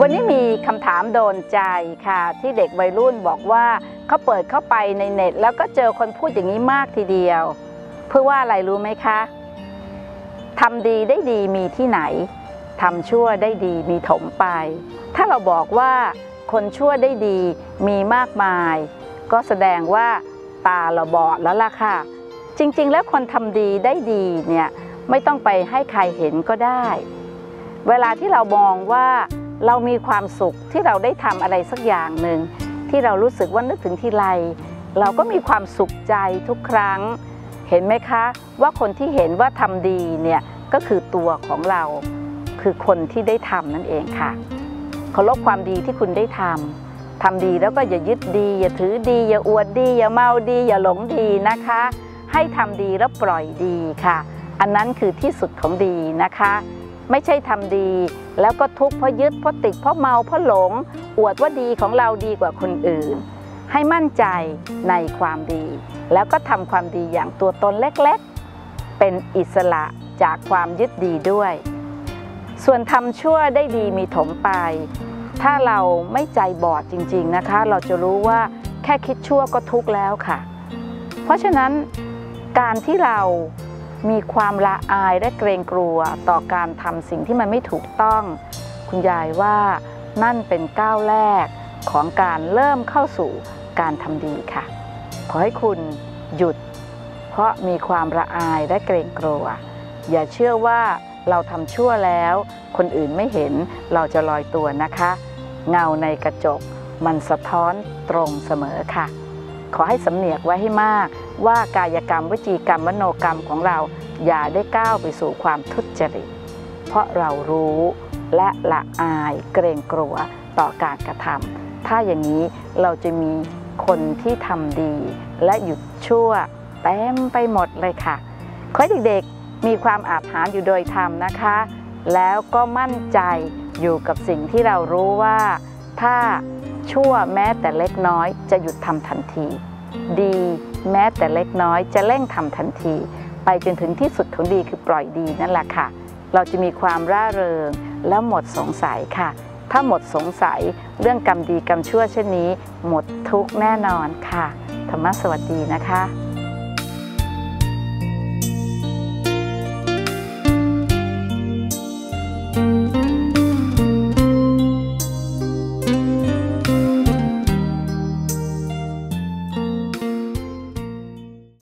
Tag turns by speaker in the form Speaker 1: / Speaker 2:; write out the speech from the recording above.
Speaker 1: วันนี้มีคำถามโดนใจค่ะ ที่เด็กวัยรุ่นบอกว่าเขาเปิดเข้าไปในเน็ต แล้วก็เจอคนพูดอย่างนี้มากทีเดียว เพื่อว่าอะไรรู้ไหมคะทำดีได้ดีมีที่ไหนทำชั่วได้ดีมีถมไป ถ้าเราบอกว่าคนชั่วได้ดีมีมากมาย ก็แสดงว่าตาเราบอดแล้วล่ะค่ะ จริง ๆ แล้วคนทำดีได้ดีเนี่ยไม่ต้องไปให้ใครเห็นก็ได้ เวลาที่เรามองว่า เรามีความสุขที่เราได้ทำอะไรสักอย่างหนึ่งที่เรารู้สึกว่านึกถึงทีไรเราก็มีความสุขใจทุกครั้ง เห็นไหมคะ ว่าคนที่เห็นว่าทำดีเนี่ยก็คือตัวของเรา คือคนที่ได้ทำนั่นเองค่ะเคารพความดีที่คุณได้ทำทำดีแล้วก็อย่ายึดดี อย่าถือดี อย่าอวดดี อย่าเมาดี อย่าหลงดีนะคะ ให้ทำดีแล้วปล่อยดีค่ะ อันนั้นคือที่สุดของดีนะคะ ไม่ใช่ทำดี แล้วก็ทุกข์เพราะยึดเพราะติดเพราะเมาเพราะหลง อวดว่าดีของเราดีกว่าคนอื่น ให้มั่นใจในความดี แล้วก็ทำความดีอย่างตัวตนเล็กๆ เป็นอิสระจากความยึดดีด้วย ส่วนทำชั่วได้ดีมีถมไป ถ้าเราไม่ใจบอดจริง ๆนะคะ เราจะรู้ว่าแค่คิดชั่วก็ทุกข์แล้วค่ะ เพราะฉะนั้นการที่เรา มีความละอายและเกรงกลัวต่อการทำสิ่งที่มันไม่ถูกต้อง คุณยายว่านั่นเป็นก้าวแรกของการเริ่มเข้าสู่การทำดีค่ะ ขอให้คุณหยุด เพราะมีความละอายและเกรงกลัว อย่าเชื่อว่าเราทำชั่วแล้ว คนอื่นไม่เห็นเราจะลอยตัวนะคะ เงาในกระจกมันสะท้อนตรงเสมอค่ะ ขอให้สำเนียกไว้ให้มาก ว่ากายกรรมวจีกรรมมโนกรรมของเราอย่าได้ก้าวไปสู่ความทุจริต เพราะเรารู้และละอายเกรงกลัวต่อการกระทำถ้าอย่างนี้เราจะมีคนที่ทำดี และหยุดชั่วเต็มไปหมดเลยค่ะ ขอให้เด็กๆมีความอาถรรพ์อยู่โดยธรรมนะคะ แล้วก็มั่นใจอยู่กับสิ่งที่เรารู้ว่าถ้าชั่วแม้แต่เล็กน้อยจะหยุดทำทันที ดี แม้แต่เล็กน้อยจะเร่งทำทันที ไปจนถึงที่สุดของดีคือปล่อยดีนั่นแหละค่ะ เราจะมีความร่าเริงและหมดสงสัยค่ะ ถ้าหมดสงสัยเรื่องกรรมดีกรรมชั่วเช่นนี้ หมดทุกข์แน่นอนค่ะ ธรรมะสวัสดีนะคะ